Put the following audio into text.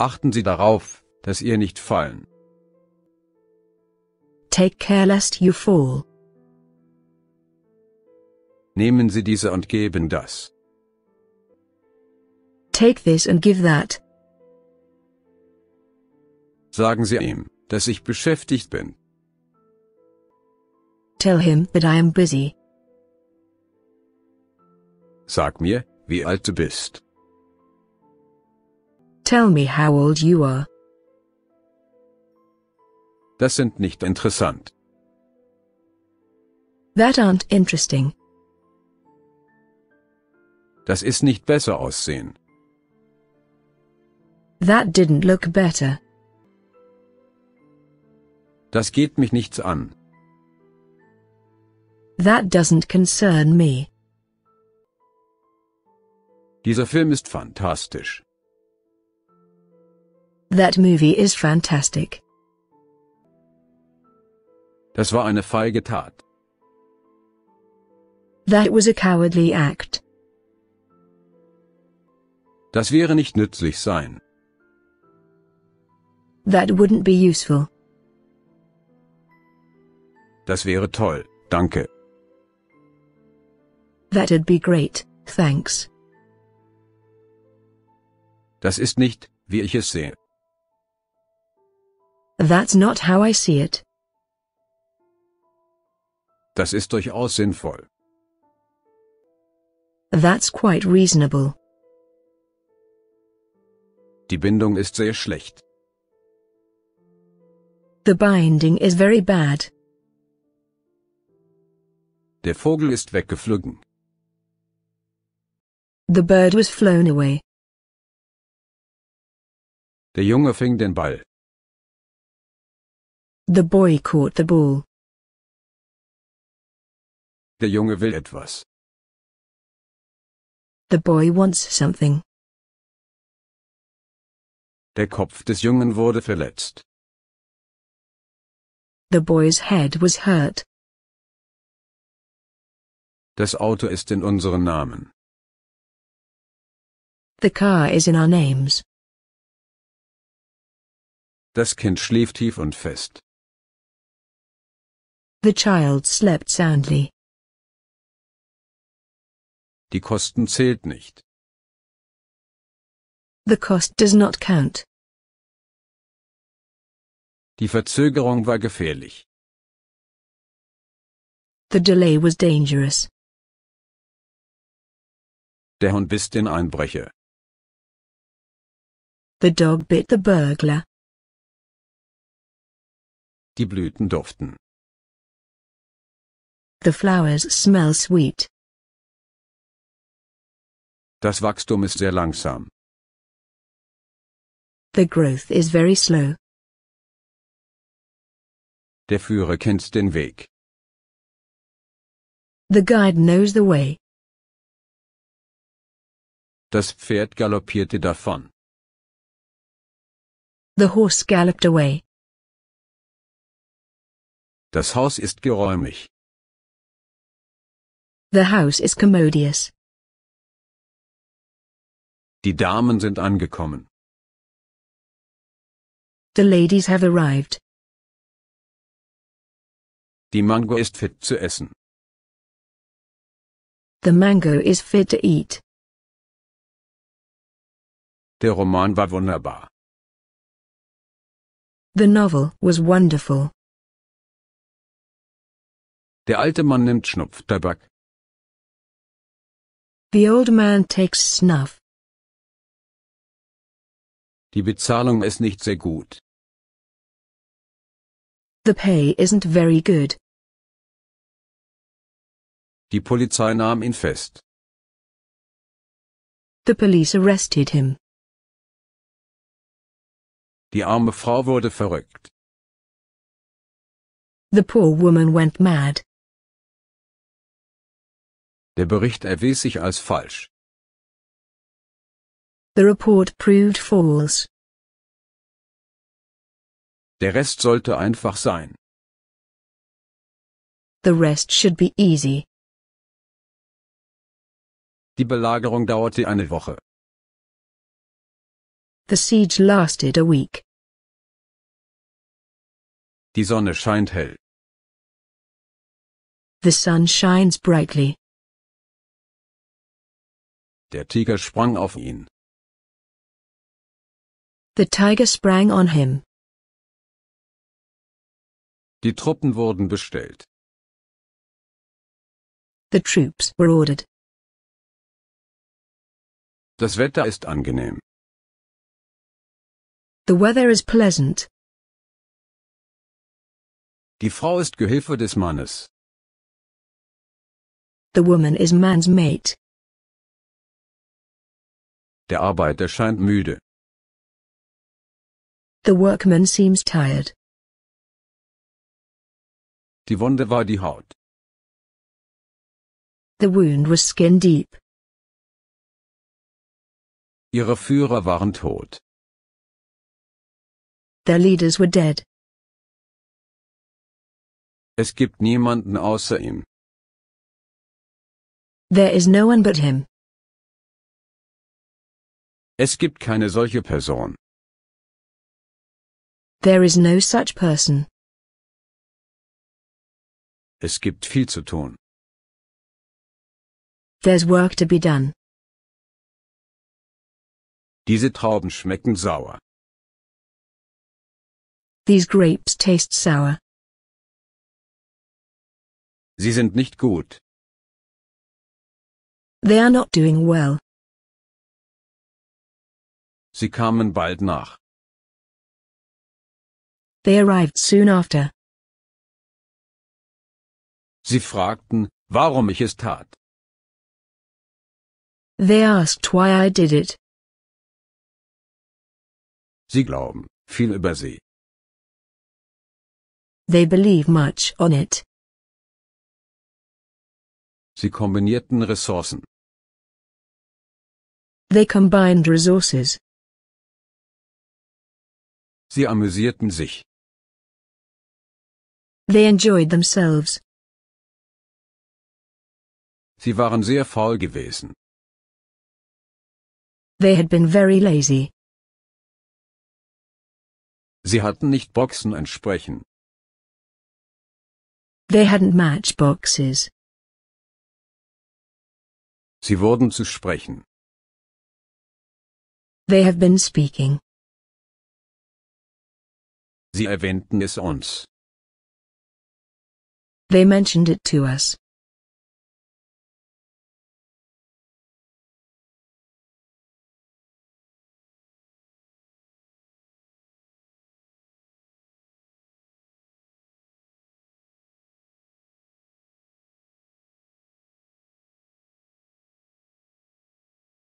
Achten Sie darauf, dass ihr nicht fallen. Take care lest you fall. Nehmen Sie diese und geben das. Take this and give that. Sagen Sie ihm, dass ich beschäftigt bin. Tell him that I am busy. Sag mir, wie alt du bist. Tell me how old you are. Das sind nicht interessant. That aren't interesting. Das ist nicht besser aussehen. That didn't look better. Das geht mich nichts an. That doesn't concern me. Dieser Film ist fantastisch. That movie is fantastic. Das war eine feige Tat. That was a cowardly act. Das wäre nicht nützlich sein. That wouldn't be useful. Das wäre toll, danke. That'd be great, thanks. Das ist nicht, wie ich es sehe. That's not how I see it. Das ist durchaus sinnvoll. That's quite reasonable. Die Bindung ist sehr schlecht. The binding is very bad. Der Vogel ist weggeflogen. The bird was flown away. Der Junge fing den Ball. The boy caught the ball. Der Junge will etwas. The boy wants something. Der Kopf des Jungen wurde verletzt. The boy's head was hurt. Das Auto ist in unseren Namen. The car is in our names. Das Kind schläft tief und fest. The child slept soundly. Die Kosten zählt nicht. The cost does not count. Die Verzögerung war gefährlich. The delay was dangerous. Der Hund biss den Einbrecher. The dog bit the burglar. Die Blüten duften. The flowers smell sweet. Das Wachstum ist sehr langsam. The growth is very slow. Der Führer kennt den Weg. The guide knows the way. Das Pferd galoppierte davon. The horse galloped away. Das Haus ist geräumig. The house is commodious. Die Damen sind angekommen. The ladies have arrived. Die Mango ist fit zu essen. The mango is fit to eat. Der Roman war wunderbar. The novel was wonderful. Der alte Mann nimmt Schnupftabak. The old man takes snuff. Die Bezahlung ist nicht sehr gut. The pay isn't very good. Die Polizei nahm ihn fest. The police arrested him. Die arme Frau wurde verrückt. The poor woman went mad. Der Bericht erwies sich als falsch. The report proved false. Der Rest sollte einfach sein. The rest should be easy. Die Belagerung dauerte eine Woche. The siege lasted a week. Die Sonne scheint hell. The sun shines brightly. Der Tiger sprang auf ihn. The tiger sprang on him. Die Truppen wurden bestellt. The troops were ordered. Das Wetter ist angenehm. The weather is pleasant. Die Frau ist Gehilfe des Mannes. The woman is man's mate. Der Arbeiter scheint müde. The workman seems tired. Die Wunde war die Haut. The wound was skin deep. Ihre Führer waren tot. Their leaders were dead. Es gibt niemanden außer ihm. There is no one but him. Es gibt keine solche Person. There is no such person. Es gibt viel zu tun. There's work to be done. Diese Trauben schmecken sauer. These grapes taste sour. Sie sind nicht gut. They are not doing well. Sie kamen bald nach. They arrived soon after. Sie fragten, warum ich es tat. They asked why I did it. Sie glauben viel über sie. They believe much on it. Sie kombinierten Ressourcen. They combined resources. Sie amüsierten sich. They enjoyed themselves. Sie waren sehr faul gewesen. They had been very lazy. Sie hatten nicht Boxen entsprechen. They hadn't matchboxes. Sie wurden zu sprechen. They have been speaking. Sie erwähnten es uns. They mentioned it to us.